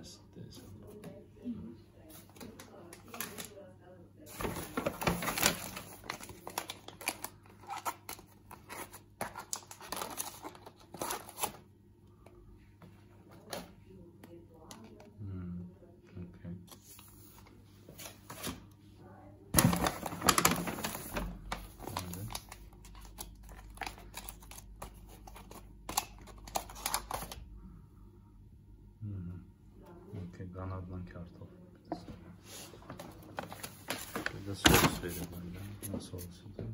us. There's Qanadla kartof. Bir de sos verir benden. Ne sosudur?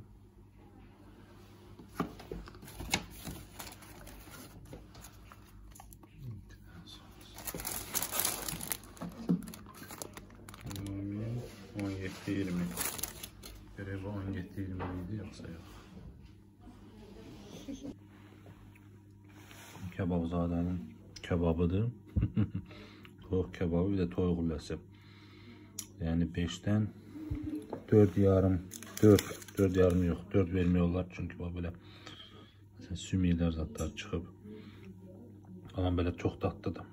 Ümumi 17-20. Görevi 17-20 idi yoksa yok. Kebabzadenin kebabıdır. Toyuq kebabı bir de toyuq ülləsi. Yəni 5-dən 4 yarım 4 4 yarım yox 4 vermiyorlar çünki bu belə məsələn sümüklər zadlar çıxıb. Amma belə çox dadlıdır.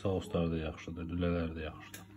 Sauslar da yaxşıdır, lülələr də yaxşıdır.